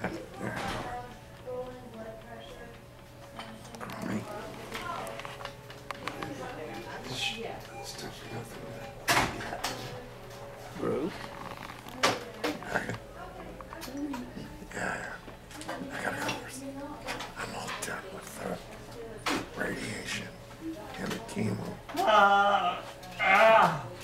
Bro. yeah, I got others. I'm all done with the radiation and the chemo. Ah.